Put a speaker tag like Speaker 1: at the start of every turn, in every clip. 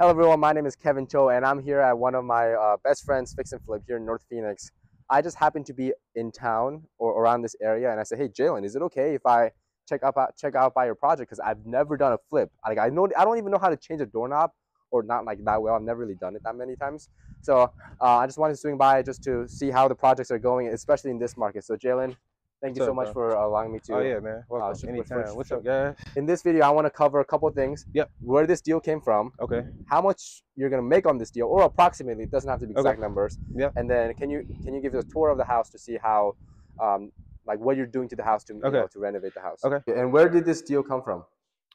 Speaker 1: Hello everyone, my name is Kevin Choe and I'm here at one of my uh, best friends Fix and Flip here in North Phoenix. I just happened to be in town or around this area and I said, hey Jalen, is it okay if I check out check out by your project because I've never done a flip. Like I know I don't even know how to change a doorknob or not like that well. I've never really done it that many times. So uh, I just wanted to swing by just to see how the projects are going, especially in this market. So Jalen, Thank
Speaker 2: What's
Speaker 1: you so
Speaker 2: up,
Speaker 1: much
Speaker 2: bro?
Speaker 1: for allowing me to.
Speaker 2: Oh yeah, man. Welcome.
Speaker 1: shoot-
Speaker 2: Anytime. What's up, guys?
Speaker 1: In this video, I want to cover a couple things.
Speaker 2: Yep.
Speaker 1: Where this deal came from,
Speaker 2: Okay.
Speaker 1: how much you're gonna make on this deal, or approximately. It doesn't have to be
Speaker 2: Okay.
Speaker 1: exact numbers.
Speaker 2: Yep.
Speaker 1: And then can you can you give us a tour of the house to see how, um, like what you're doing to the house to you
Speaker 2: Okay.
Speaker 1: know, to renovate the house.
Speaker 2: Okay.
Speaker 1: And where did this deal come from?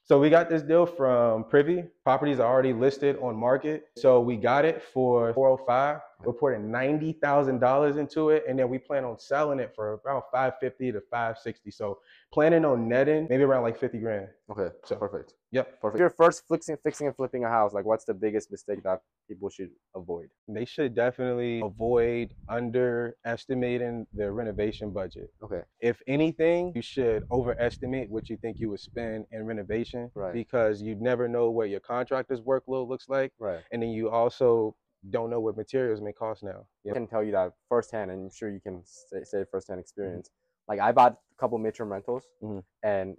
Speaker 2: So we got this deal from Privy. Properties are already listed on market. So we got it for 405. We're putting ninety thousand dollars into it, and then we plan on selling it for around 550 to 560. So planning on netting maybe around like 50 grand.
Speaker 1: Okay.
Speaker 2: So-
Speaker 1: perfect.
Speaker 2: Yep.
Speaker 1: Perfect. If you're first fixing fixing and flipping a house, like what's the biggest mistake that people should avoid?
Speaker 2: They should definitely avoid underestimating their renovation budget.
Speaker 1: Okay.
Speaker 2: If anything, you should overestimate what you think you would spend in renovation
Speaker 1: Right.
Speaker 2: because you never know what your contractor's workload looks like.
Speaker 1: Right.
Speaker 2: And then you also don't know what materials may cost now.
Speaker 1: I can tell you that firsthand, and I'm sure you can say, say firsthand experience. Like I bought a couple midterm rentals,
Speaker 2: Mhm.
Speaker 1: and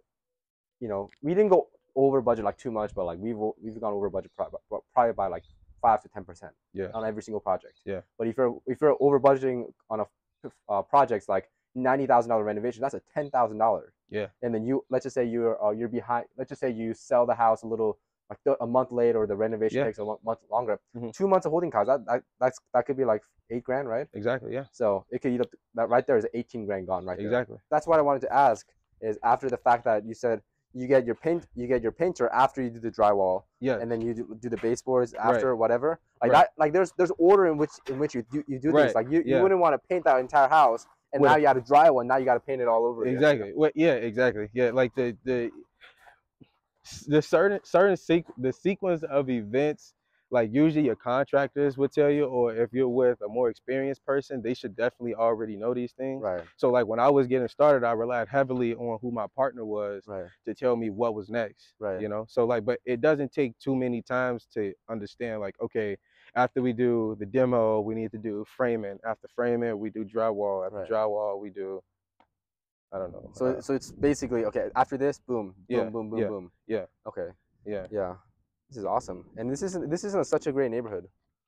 Speaker 1: you know we didn't go over budget like too much, but like we've we've gone over budget prob- probably by like five to ten percent
Speaker 2: Yeah.
Speaker 1: on every single project.
Speaker 2: Yeah.
Speaker 1: But if you're if you're over budgeting on a uh, projects like ninety thousand dollar renovation, that's a ten thousand dollars.
Speaker 2: Yeah.
Speaker 1: And then you let's just say you're uh, you're behind. Let's just say you sell the house a little like th- a month late, or the renovation
Speaker 2: Yeah.
Speaker 1: takes a mo- month longer.
Speaker 2: Mhm.
Speaker 1: Two months of holding costs. That, that that's that could be like eight grand, right?
Speaker 2: Exactly. Yeah.
Speaker 1: So it could eat up that right there is 18 grand gone right there.
Speaker 2: Exactly.
Speaker 1: That's what I wanted to ask is after the fact that you said you get your paint you get your painter after you do the drywall
Speaker 2: Yeah.
Speaker 1: and then you do, do the baseboards after whatever like
Speaker 2: Right.
Speaker 1: that like there's there's order in which in which you do you do
Speaker 2: Right.
Speaker 1: things like you, you wouldn't want to paint that entire house and
Speaker 2: With
Speaker 1: now you got to dry one now you got to paint it all over again.
Speaker 2: Exactly. Well, yeah, exactly. Yeah, like the the the certain certain sequ- the sequence of events, like usually your contractors would tell you, or if you're with a more experienced person, they should definitely already know these things.
Speaker 1: right
Speaker 2: So like when I was getting started, I relied heavily on who my partner was
Speaker 1: right
Speaker 2: to tell me what was next.
Speaker 1: Right.
Speaker 2: You know. So like, but it doesn't take too many times to understand. Like, okay, after we do the demo, we need to do framing. After framing, we do drywall. After
Speaker 1: Right.
Speaker 2: drywall, we do. I don't know.
Speaker 1: so
Speaker 2: uh,
Speaker 1: so it's basically okay after this boom boom
Speaker 2: Yeah,
Speaker 1: boom boom
Speaker 2: yeah,
Speaker 1: boom
Speaker 2: yeah.
Speaker 1: okay
Speaker 2: yeah.
Speaker 1: yeah this is awesome and this isn't this isn't such a great neighborhood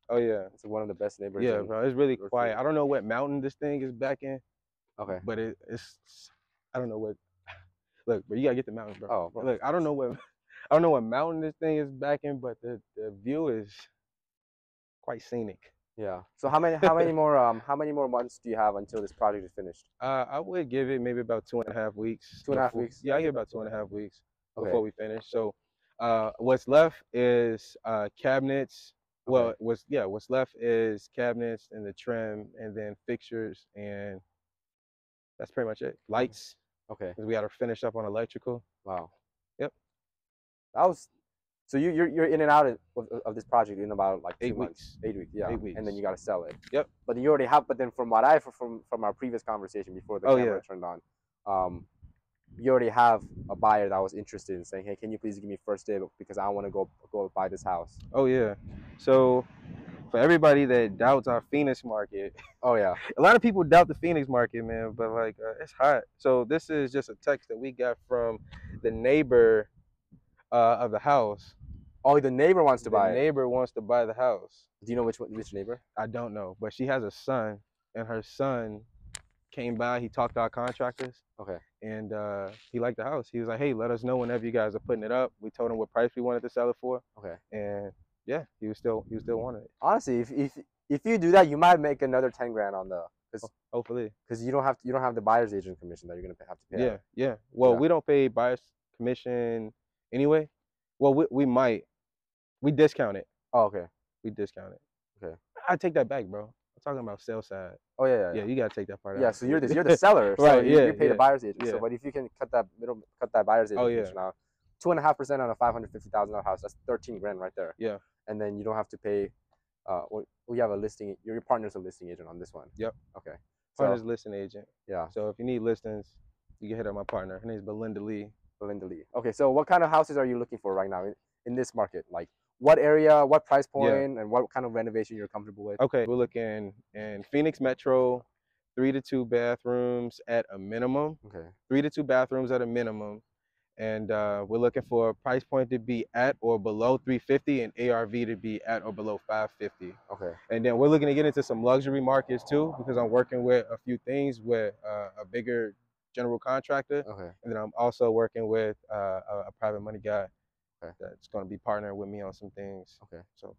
Speaker 2: Oh yeah.
Speaker 1: it's one of the best neighborhoods
Speaker 2: Yeah, bro. It's really
Speaker 1: North
Speaker 2: quiet. I don't know what mountain this thing is back in,
Speaker 1: okay
Speaker 2: but it, it's. I don't know what. Look, but you gotta get the mountain, bro.
Speaker 1: oh bro.
Speaker 2: Look, I don't know what. I don't know what mountain this thing is back in, but the, the view is quite scenic.
Speaker 1: Yeah. So how many how many more um how many more months do you have until this project is finished?
Speaker 2: Uh, I would give it maybe about two and a half weeks.
Speaker 1: Two and a half
Speaker 2: before-
Speaker 1: weeks?
Speaker 2: Yeah, I give about two and a half weeks
Speaker 1: Okay.
Speaker 2: before we finish. So, uh, what's left is uh cabinets. Well, what's yeah, what's left is cabinets and the trim, and then fixtures, and that's pretty much it. Lights,
Speaker 1: Okay.
Speaker 2: we got to finish up on electrical.
Speaker 1: Wow.
Speaker 2: Yep.
Speaker 1: That was so you you're you're in and out of, of, this project in about like
Speaker 2: Eight
Speaker 1: months.
Speaker 2: weeks.
Speaker 1: Eight weeks. Yeah.
Speaker 2: Eight weeks,
Speaker 1: And then you got to sell it.
Speaker 2: Yep.
Speaker 1: But you already have. But then from what I from from our previous conversation before the
Speaker 2: Oh,
Speaker 1: camera
Speaker 2: yeah.
Speaker 1: turned on, um, you already have a buyer that was interested in saying, hey, can you please give me first day because I want to go go buy this house.
Speaker 2: Oh yeah. So, for everybody that doubts our Phoenix market,
Speaker 1: Oh yeah.
Speaker 2: a lot of people doubt the Phoenix market, man, but like uh, it's hot. So this is just a text that we got from the neighbor uh, of the house.
Speaker 1: Oh, the neighbor wants to
Speaker 2: the
Speaker 1: buy it.
Speaker 2: neighbor wants to buy the house.
Speaker 1: Do you know which one- which neighbor?
Speaker 2: I don't know, but she has a son, and her son came by. He talked to our contractors,
Speaker 1: Okay.
Speaker 2: and uh, he liked the house. He was like, "Hey, let us know whenever you guys are putting it up." We told him what price we wanted to sell it for,
Speaker 1: Okay.
Speaker 2: and yeah, he was still he was still wanting it.
Speaker 1: Honestly, if if if you do that, you might make another ten grand on the because
Speaker 2: Hopefully,
Speaker 1: because you don't have you don't have the buyer's agent commission that you're gonna have to pay.
Speaker 2: yeah,
Speaker 1: out.
Speaker 2: yeah. Well,
Speaker 1: Yeah.
Speaker 2: we don't pay buyer's commission anyway. Well, we we might we discount it.
Speaker 1: Oh, okay.
Speaker 2: We discount it.
Speaker 1: Okay.
Speaker 2: I take that back, bro. I'm talking about sell side.
Speaker 1: Oh yeah, yeah.
Speaker 2: Yeah, you gotta take that part
Speaker 1: Yeah,
Speaker 2: out.
Speaker 1: so you're the you're the seller, so
Speaker 2: Right,
Speaker 1: you,
Speaker 2: yeah,
Speaker 1: you pay the buyer's agent.
Speaker 2: Yeah.
Speaker 1: So, but if you can cut that middle, cut that buyer's agent
Speaker 2: Oh, yeah.
Speaker 1: out, two and a half percent on a five hundred fifty thousand dollar house, that's thirteen grand right there.
Speaker 2: Yeah.
Speaker 1: And then you don't have to pay. Uh, we have a listing. Your your partner's a listing agent on this one.
Speaker 2: Yep.
Speaker 1: Okay.
Speaker 2: Partner's
Speaker 1: So
Speaker 2: listing agent.
Speaker 1: yeah,
Speaker 2: So if you need listings, you can hit up my partner. Her name's Belinda Lee.
Speaker 1: Belinda Lee. Okay, so what kind of houses are you looking for right now in, in this market? Like, what area, what price
Speaker 2: Yeah.
Speaker 1: point, and what kind of renovation you're comfortable with.
Speaker 2: Okay, we're looking in Phoenix Metro, three to two bathrooms at a minimum.
Speaker 1: Okay.
Speaker 2: Three to two bathrooms at a minimum, and uh, we're looking for a price point to be at or below 350 and ARV to be at or below 550.
Speaker 1: Okay.
Speaker 2: And then we're looking to get into some luxury markets too, because I'm working with a few things with uh, a bigger general contractor,
Speaker 1: Okay.
Speaker 2: and then I'm also working with uh, a, a private money guy
Speaker 1: Okay.
Speaker 2: that's going to be partnering with me on some things.
Speaker 1: Okay.
Speaker 2: So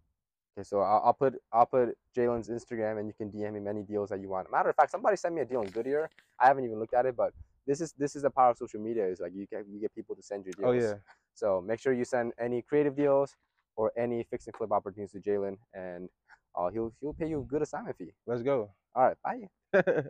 Speaker 1: Okay, so I'll, I'll put I'll put Jalen's Instagram, and you can DM him any deals that you want. Matter of fact, somebody sent me a deal in Goodyear. I haven't even looked at it, but this is this is the power of social media. Is like you get you get people to send you deals.
Speaker 2: oh yeah,
Speaker 1: So make sure you send any creative deals or any fix and flip opportunities to Jalen, and uh, he'll he'll pay you a good assignment fee.
Speaker 2: let's go.
Speaker 1: All right, bye.